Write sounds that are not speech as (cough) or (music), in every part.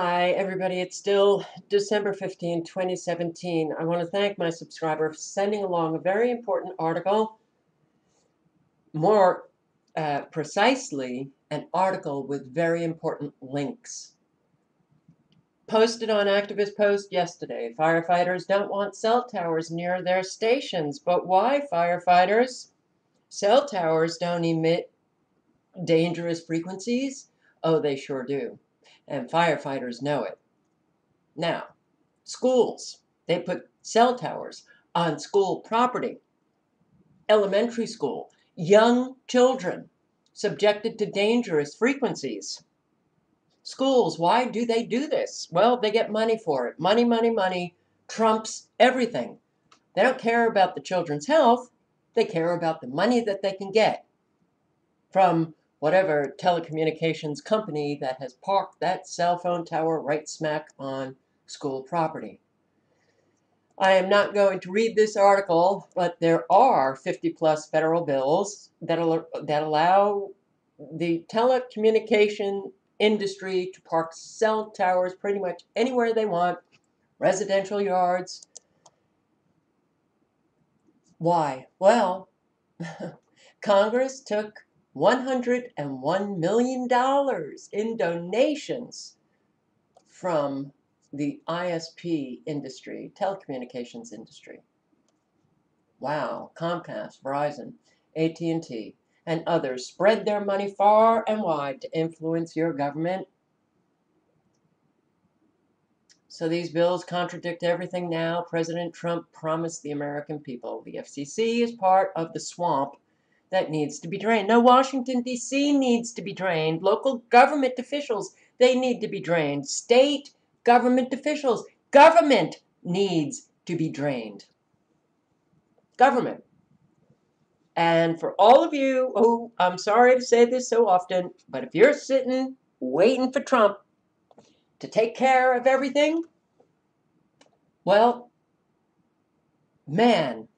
Hi, everybody. It's still December 15, 2017. I want to thank my subscriber for sending along a very important article. More uh, precisely, an article with very important links. Posted on Activist Post yesterday. Firefighters don't want cell towers near their stations. But why, firefighters? Cell towers don't emit dangerous frequencies? Oh, they sure do and firefighters know it. Now, schools, they put cell towers on school property. Elementary school, young children subjected to dangerous frequencies. Schools, why do they do this? Well, they get money for it. Money, money, money trumps everything. They don't care about the children's health, they care about the money that they can get from whatever telecommunications company that has parked that cell phone tower right smack on school property. I am not going to read this article, but there are 50 plus federal bills that, that allow the telecommunication industry to park cell towers pretty much anywhere they want, residential yards. Why? Well, (laughs) Congress took $101 million in donations from the ISP industry, telecommunications industry. Wow, Comcast, Verizon, AT&T, and others spread their money far and wide to influence your government. So these bills contradict everything now President Trump promised the American people. The FCC is part of the swamp that needs to be drained. No, Washington, D.C. needs to be drained. Local government officials, they need to be drained. State government officials, government needs to be drained. Government. And for all of you who, I'm sorry to say this so often, but if you're sitting waiting for Trump to take care of everything, well, man,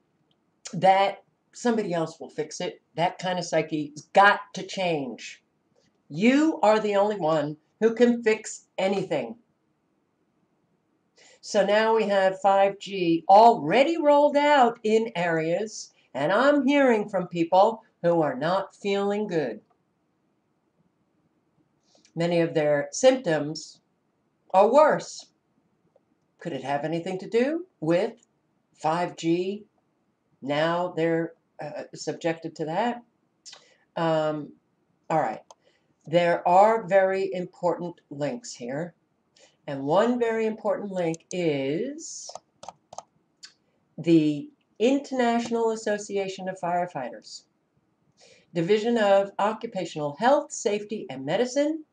that somebody else will fix it. That kind of psyche's got to change. You are the only one who can fix anything. So now we have 5G already rolled out in areas, and I'm hearing from people who are not feeling good. Many of their symptoms are worse. Could it have anything to do with 5G? Now they're uh, subjected to that. Um, all right. There are very important links here. And one very important link is the International Association of Firefighters, Division of Occupational Health, Safety, and Medicine,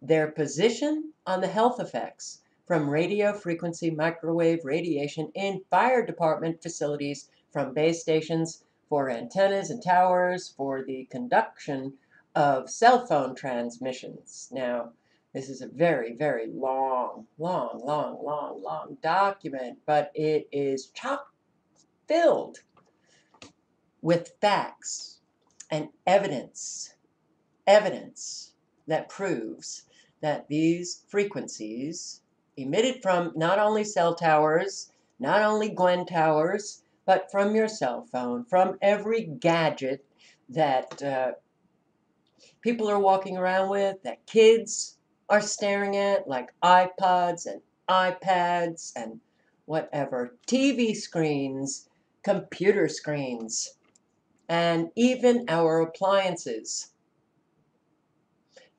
their position on the health effects from radio frequency microwave radiation in fire department facilities from base stations for antennas and towers for the conduction of cell phone transmissions. Now, this is a very, very long, long, long, long, long document, but it is chock filled with facts and evidence, evidence that proves that these frequencies emitted from not only cell towers, not only Gwen towers, but from your cell phone, from every gadget that uh, people are walking around with, that kids are staring at, like iPods and iPads and whatever, TV screens, computer screens, and even our appliances.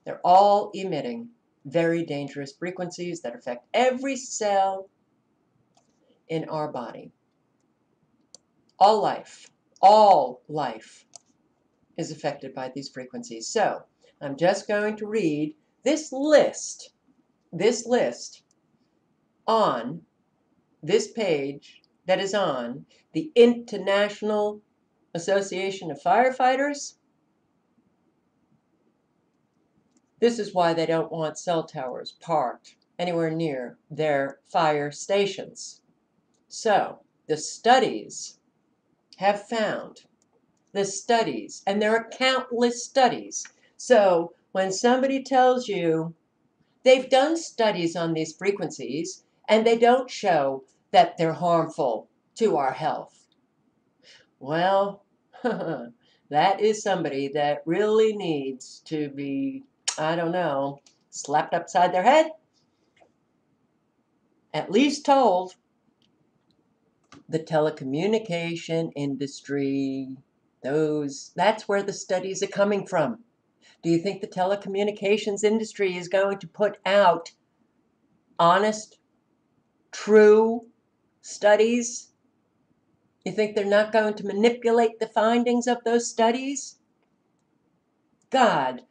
They're all emitting very dangerous frequencies that affect every cell in our body. All life, all life is affected by these frequencies. So I'm just going to read this list, this list on this page that is on the International Association of Firefighters. This is why they don't want cell towers parked anywhere near their fire stations. So, the studies have found the studies, and there are countless studies. So when somebody tells you they've done studies on these frequencies and they don't show that they're harmful to our health. Well, (laughs) that is somebody that really needs to be, I don't know, slapped upside their head. At least told the telecommunication industry, those, that's where the studies are coming from. Do you think the telecommunications industry is going to put out honest, true studies? You think they're not going to manipulate the findings of those studies? God,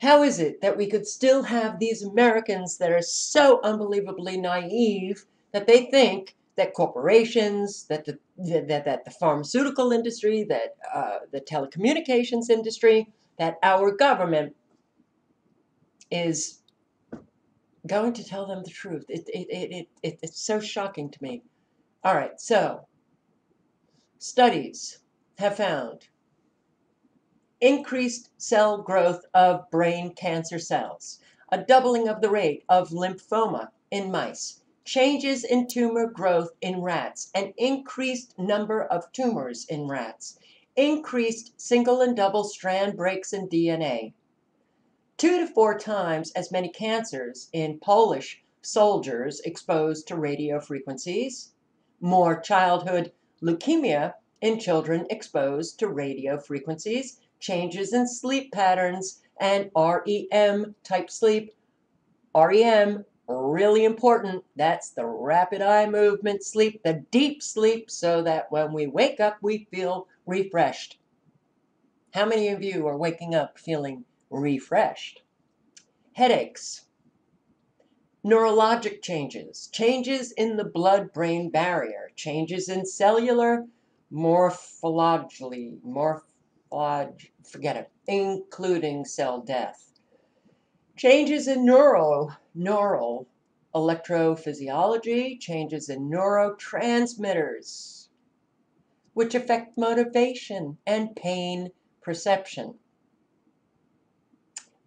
how is it that we could still have these Americans that are so unbelievably naive that they think that corporations, that the that, that the pharmaceutical industry, that uh, the telecommunications industry, that our government is going to tell them the truth. It, it, it, it, it's so shocking to me. All right, so studies have found increased cell growth of brain cancer cells, a doubling of the rate of lymphoma in mice, changes in tumor growth in rats, an increased number of tumors in rats, increased single and double strand breaks in DNA, two to four times as many cancers in Polish soldiers exposed to radio frequencies, more childhood leukemia in children exposed to radio frequencies, changes in sleep patterns, and REM type sleep. REM really important. That's the rapid eye movement sleep, the deep sleep, so that when we wake up, we feel refreshed. How many of you are waking up feeling refreshed? Headaches, neurologic changes, changes in the blood brain barrier, changes in cellular morphology, morpholog, forget it, including cell death Changes in neuro, neural electrophysiology, changes in neurotransmitters, which affect motivation and pain perception.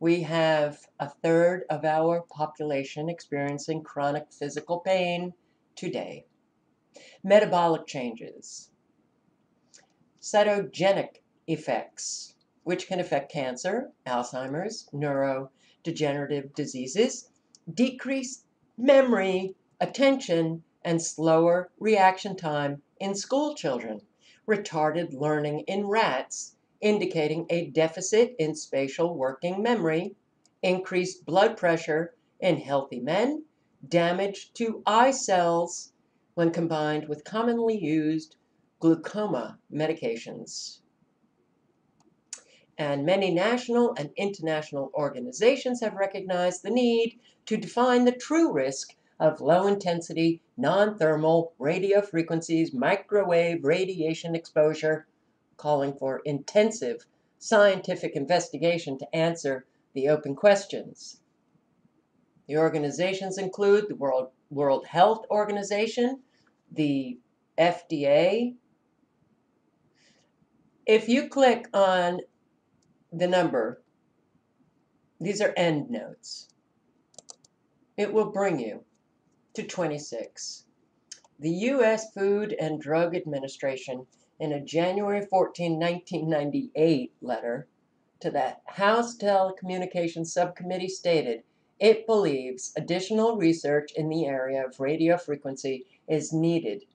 We have a third of our population experiencing chronic physical pain today. Metabolic changes, cytogenic effects, which can affect cancer, Alzheimer's, neurodegenerative diseases, decreased memory, attention, and slower reaction time in school children, retarded learning in rats, indicating a deficit in spatial working memory, increased blood pressure in healthy men, damage to eye cells when combined with commonly used glaucoma medications and many national and international organizations have recognized the need to define the true risk of low intensity, non thermal radio frequencies, microwave radiation exposure, calling for intensive scientific investigation to answer the open questions. The organizations include the World, World Health Organization, the FDA. If you click on the number, these are end notes. It will bring you to 26. The U.S. Food and Drug Administration, in a January 14, 1998 letter to the House Telecommunications Subcommittee, stated it believes additional research in the area of radio frequency is needed.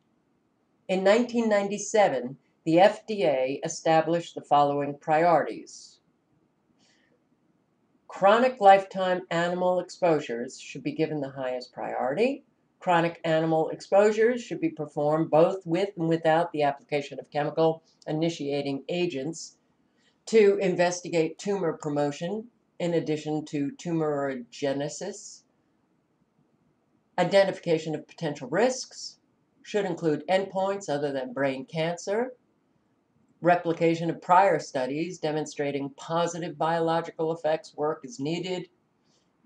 In 1997, the FDA established the following priorities Chronic lifetime animal exposures should be given the highest priority. Chronic animal exposures should be performed both with and without the application of chemical initiating agents to investigate tumor promotion in addition to tumorigenesis. Identification of potential risks should include endpoints other than brain cancer, Replication of prior studies demonstrating positive biological effects work is needed.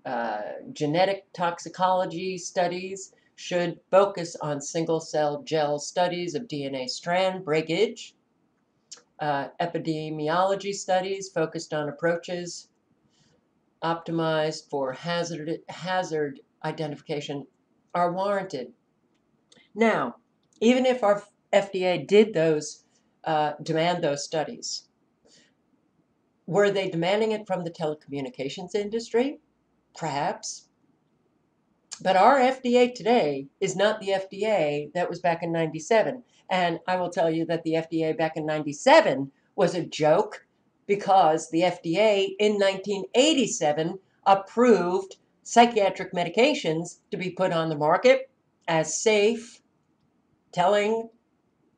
Uh, genetic toxicology studies should focus on single cell gel studies of DNA strand breakage. Uh, epidemiology studies focused on approaches optimized for hazard, hazard identification are warranted. Now, even if our FDA did those, uh, demand those studies, were they demanding it from the telecommunications industry? Perhaps. But our FDA today is not the FDA that was back in 97. And I will tell you that the FDA back in 97 was a joke because the FDA in 1987 approved psychiatric medications to be put on the market as safe, telling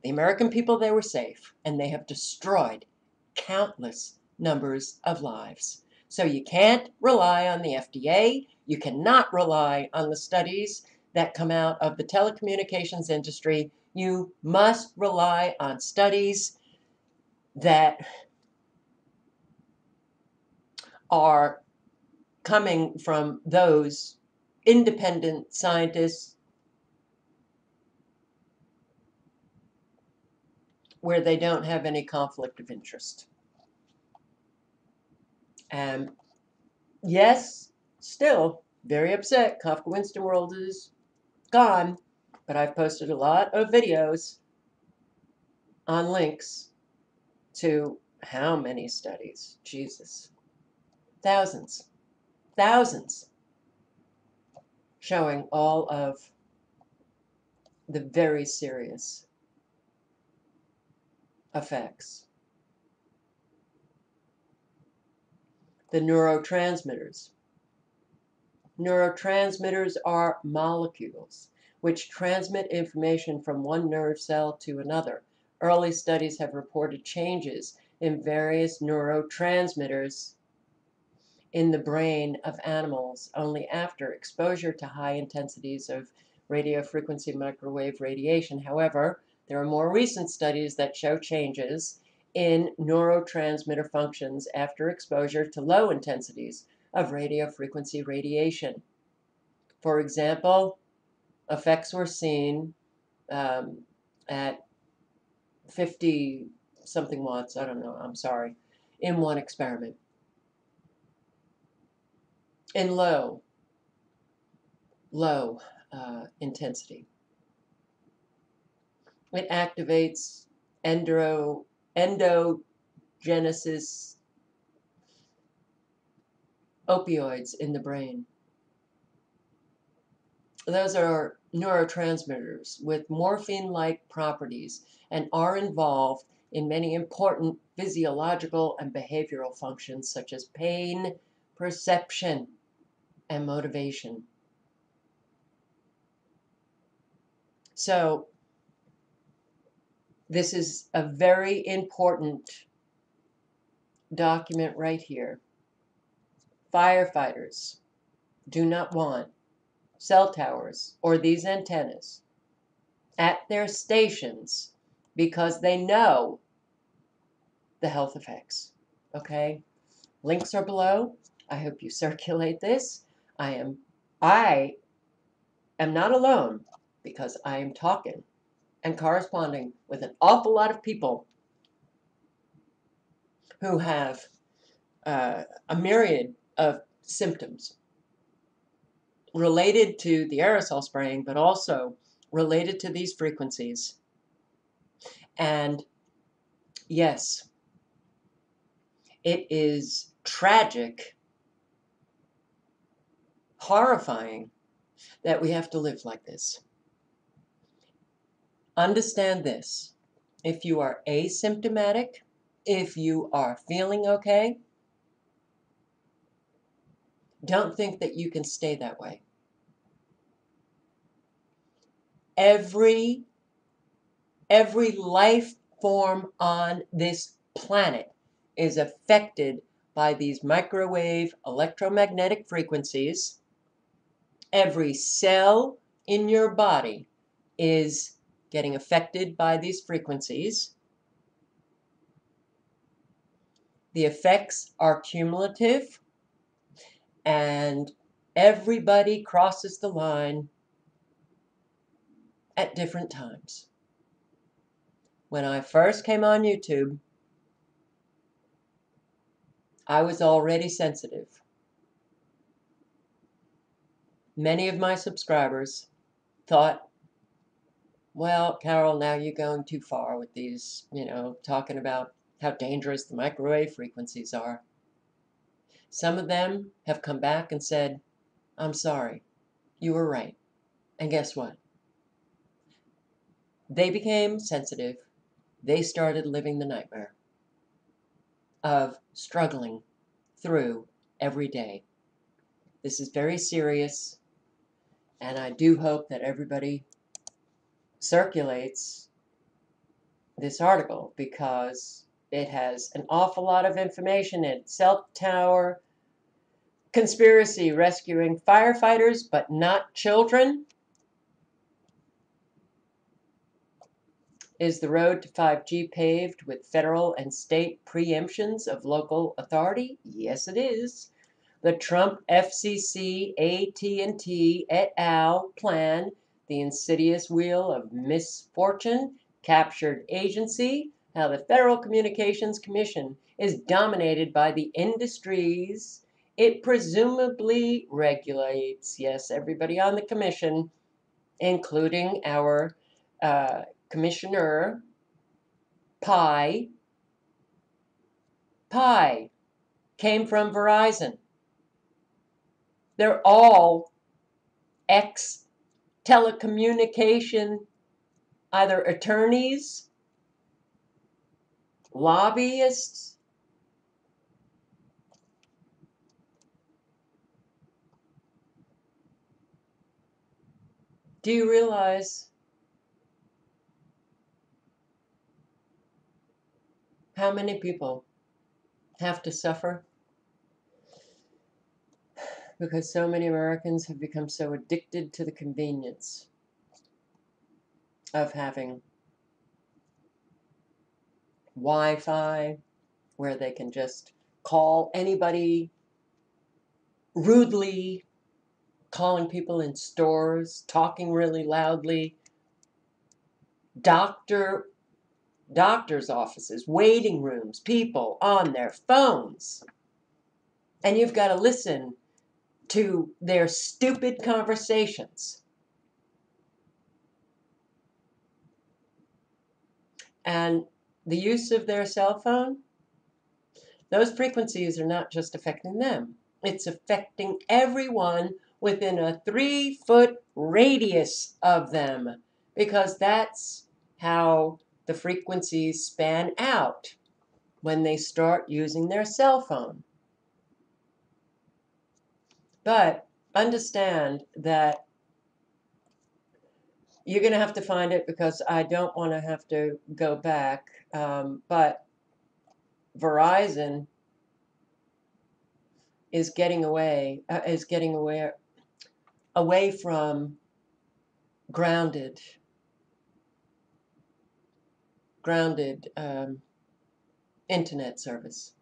the American people they were safe, and they have destroyed countless numbers of lives. So you can't rely on the FDA. You cannot rely on the studies that come out of the telecommunications industry. You must rely on studies that are coming from those independent scientists where they don't have any conflict of interest. And yes, still very upset. Kafka Winston World is gone, but I've posted a lot of videos on links to how many studies? Jesus. Thousands. Thousands. Showing all of the very serious effects. The neurotransmitters. Neurotransmitters are molecules which transmit information from one nerve cell to another. Early studies have reported changes in various neurotransmitters in the brain of animals only after exposure to high intensities of radio frequency microwave radiation. However, there are more recent studies that show changes in neurotransmitter functions after exposure to low intensities of radio frequency radiation. For example, effects were seen um, at 50 something watts, I don't know, I'm sorry, in one experiment in low, low uh, intensity. It activates endo, endogenesis opioids in the brain. Those are neurotransmitters with morphine-like properties and are involved in many important physiological and behavioral functions such as pain, perception, and motivation. So, this is a very important document right here. Firefighters do not want cell towers or these antennas at their stations because they know the health effects. Okay? Links are below. I hope you (laughs) circulate this. I am I am not alone because I am talking and corresponding with an awful lot of people who have uh, a myriad of symptoms related to the aerosol spraying, but also related to these frequencies. And yes, it is tragic horrifying that we have to live like this. Understand this. If you are asymptomatic, if you are feeling okay, don't think that you can stay that way. Every every life form on this planet is affected by these microwave electromagnetic frequencies every cell in your body is getting affected by these frequencies. The effects are cumulative, and everybody crosses the line at different times. When I first came on YouTube, I was already sensitive Many of my subscribers thought, well, Carol, now you're going too far with these, you know, talking about how dangerous the microwave frequencies are. Some of them have come back and said, I'm sorry, you were right. And guess what? They became sensitive. They started living the nightmare of struggling through every day. This is very serious, and I do hope that everybody circulates this article because it has an awful lot of information in cell tower conspiracy rescuing firefighters but not children Is the road to 5G paved with federal and state preemptions of local authority? Yes, it is. The Trump FCC AT&T et al. plan, the insidious wheel of misfortune, captured agency, how the Federal Communications Commission is dominated by the industries it presumably regulates. Yes, everybody on the commission, including our uh, Commissioner Pai. Pai came from Verizon. They're all ex telecommunication, either attorneys, lobbyists, Do you realize How many people have to suffer because so many Americans have become so addicted to the convenience of having Wi Fi where they can just call anybody rudely, calling people in stores, talking really loudly, doctor doctor's offices, waiting rooms, people on their phones. And you've got to listen to their stupid conversations. And the use of their cell phone, those frequencies are not just affecting them, it's affecting everyone within a three foot radius of them because that's how the frequencies span out when they start using their cell phone. But understand that you're going to have to find it because I don't want to have to go back. Um, but Verizon is getting away uh, is getting away away from grounded grounded um, internet service.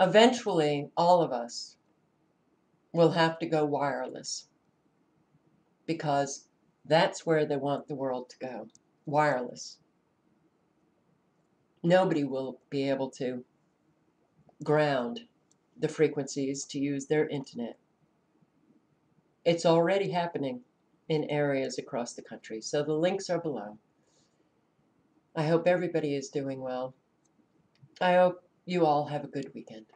Eventually, all of us will have to go wireless because that's where they want the world to go wireless. Nobody will be able to ground the frequencies to use their internet. It's already happening in areas across the country, so the links are below. I hope everybody is doing well. I hope you all have a good weekend.